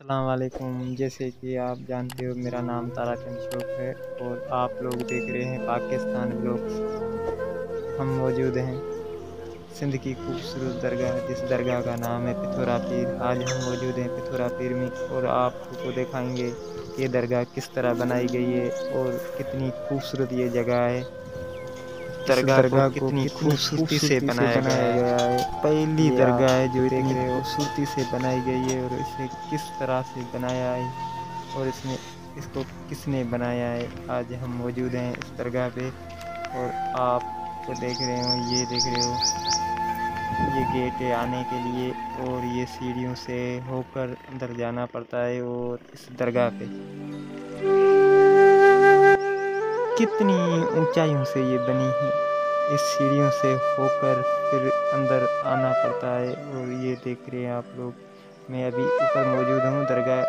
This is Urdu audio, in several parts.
السلام علیکم۔ جیسے کہ آپ جانتے ہو، میرا نام تارا چند شوق ہے اور آپ لوگ دیکھ رہے ہیں پاکستان بلاگس ہم موجود ہیں۔ سندھ کی خوبصورت درگاہ، جس درگاہ کا نام ہے پتھورا پیر۔ آج ہم موجود ہیں پتھورا پیر میں اور آپ کو دکھائیں گے یہ درگاہ کس طرح بنائی گئی ہے اور کتنی خوبصورت یہ جگہ ہے۔ درگاہ کو کتنی خوبصورتی سے بنایا گیا ہے۔ پہلی درگاہ ہے جو اتنی خوبصورتی سے بنائی گئی ہے اور اسے کس طرح سے بنایا ہے اور اس نے اس کو کس نے بنایا ہے؟ آج ہم موجود ہیں اس درگاہ پہ اور آپ کو دیکھ رہے ہو یہ دیکھ رہے ہو۔ یہ گیٹ ہے آنے کے لیے اور یہ سیڑھیوں سے ہو کر اندر جانا پڑتا ہے اور اس درگاہ پہ۔ کتنی اونچائیوں سے یہ بنی ہے اس سیڑھیوں سے ہو کر پھر اندر آنا پڑتا ہے اور یہ دیکھ رہے ہیں آپ لوگ۔ میں ابھی اوپر موجود ہوں، درگاہ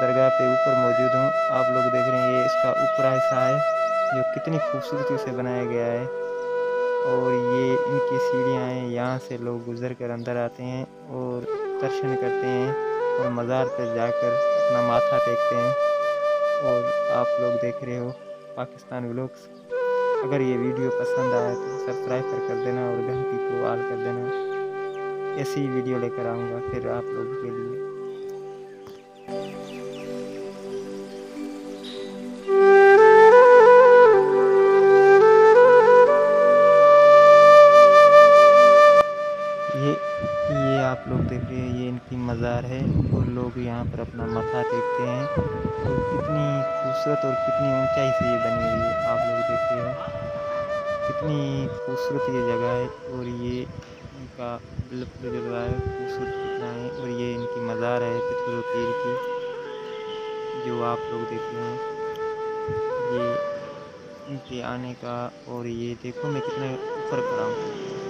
درگاہ پہ اوپر موجود ہوں۔ آپ لوگ دیکھ رہے ہیں یہ اس کا اوپرا حصہ ہے، جو کتنی خوبصورتی سے بنایا گیا ہے۔ اور یہ ان کی سیڑھیاں ہیں، یہاں سے لوگ گزر کر اندر آتے ہیں اور درشن کرتے ہیں اور مزار پر جا کر اپنا ماتھا ٹیکتے ہیں۔ اور آپ لوگ دیکھ رہے ہو۔ پاکستان بلاگس اگر یہ ویڈیو پسند آئے تو سبسکرائب کر کر دینا اور گھنٹی کو آل کر دینا۔ ایسی ویڈیو لے کر آؤں گا پھر آپ لوگوں کے لیے۔ آپ یہ ان کی مزار ہے اور لوگ یہاں پر اپنا ماتھا ٹیکتے ہیں۔ اور کتنی خوبصورت اور کتنی اونچائی سے یہ بنی ہوئی ہے، آپ لوگ دیکھ رہے ہیں کتنی خوبصورت یہ جگہ ہے اور یہ ان کا بلب جو ہے، خوبصورت کتنا ہے۔ اور یہ ان کی مزار ہے پتھر پیر کی، جو آپ لوگ دیکھ رہے ہیں یہ ان کے آنے کا اور یہ دیکھو میں کتنے اوپر کھڑا ہوں۔